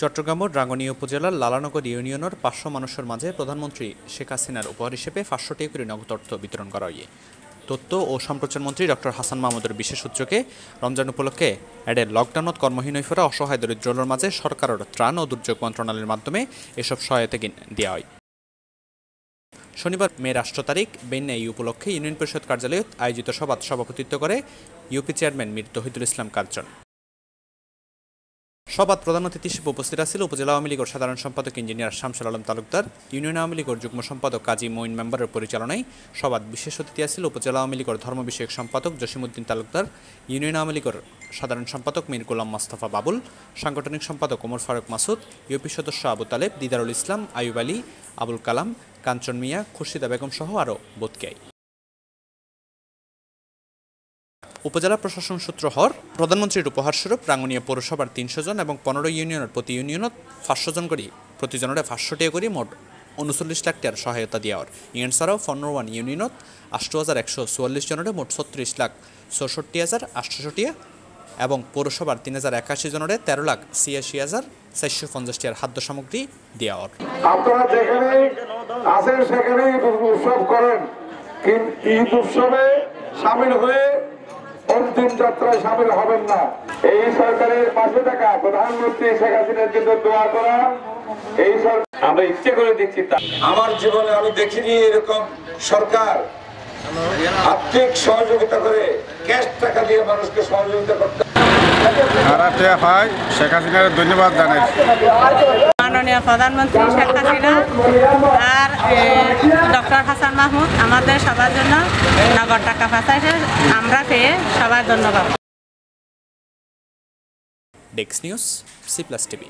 চট্টগ্রামের রাঙ্গনিয়া উপজেলার লালানগর ইউনিয়নের পাঁচশো মানুষের মাঝে প্রধানমন্ত্রী শেখ হাসিনার উপহার হিসেবে পাঁচশো টাকা করে নগদ অর্থ বিতরণ করা হয়। তথ্য ও সম্প্রচার মন্ত্রী ডক্টর হাসান মাহমুদের বিশেষ উদ্যোগে রমজান উপলক্ষে এডের লকডাউনত কর্মহীন হয়ে ফেরা অসহায় দরিদ্রদের মাঝে সরকারের ত্রাণ ও দুর্যোগ মন্ত্রণালয়ের মাধ্যমে এসব সহায়তা দেওয়া হয়। শনিবার মে রাষ্ট্র তারিখ, বেন্যা এই উপলক্ষে ইউনিয়ন পরিষদ কার্যালয়ত আয়োজিত সভাত সভাপতিত্ব করে ইউপি চেয়ারম্যান মীর তহিদুল ইসলাম কাঞ্চন সভাত প্রধান অতিথি হিসেবে উপস্থিত আছিল উপজেলা আওয়ামী লীগের সাধারণ সম্পাদক ইঞ্জিনিয়ার শামসুল আলম তালুকদার, ইউনিয়ন আওয়ামী লীগের যুগ্ম সম্পাদক কাজী মঈন মেম্বারের পরিচালনায় সভাত বিশেষ অতিথি আছিল উপজেলা আওয়ামী লীগের ধর্ম বিষয়ক সম্পাদক জসিমুদ্দিন তালুকদার, ইউনিয়ন আওয়ামী লীগের সাধারণ সম্পাদক মীর গোলাম মোস্তফা বাবুল, সাংগঠনিক সম্পাদক ওমর ফারুক মাসুদ, ইউপি সদস্য আবু তালেব, দিদারুল ইসলাম আয়ুব আলী, আবুল কালাম, কাঞ্চন মিয়া, খুরশিদা বেগম সহ আরও বোধকেয় উপজেলা প্রশাসন সূত্র হর, প্রধানমন্ত্রীর উপহারস্বরূপ রাঙ্গুনিয়া পৌরসভার তিনশো জন এবং পনেরো ইউনিয়নের প্রতি ইউনিয়নত পাঁচশো জন করে প্রতিজনের পাঁচশো টাকা করে মোট উনচল্লিশ লাখ টাকার সহায়তা দেওয়ার ইউনিয়ন ছাড়াও পনেরো ওয়ান ইউনিয়নত আষ্ট হাজার একশো চুয়াল্লিশ জনের মোট ছত্রিশ লাখ চৌষট্টি হাজার আটশো টিয়া এবং পৌরসভার তিন হাজার একাশি জনের তেরো লাখ ছিয়াশি হাজার চারশো পঞ্চাশ টিয়ার খাদ্য সামগ্রী দেওয়ার আপনারা যেখানে আছেন সেখানে উৎসব করেন। ঈদ উৎসবে সামিল হয়ে অন্তিম যাত্রায় সামিল হবেন না। এই সরকারের পাশে থাকা প্রধানমন্ত্রী শেখ হাসিনার জন্য দোয়া করা। এই সরকার আমরা ইচ্ছে করে দেখছি আমার জীবনে আমি দেখিনি এরকম সরকার। আর্থিক সহযোগিতা করে ক্যাশ টাকা দিয়ে মানুষকে সহযোগিতা করতে হয় শেখ হাসিনার ধন্যবাদ জানাই। মাননীয় প্রধানমন্ত্রী শেখ হাসিনা আর ডক্টর হাসান মাহমুদ, আমাদের সবার জন্য নগদ টাকা ফাঁসাইছে। আমরা পেয়ে সবার ধন্যবাদ। ডেক্স নিউজ, সি প্লাস টিভি।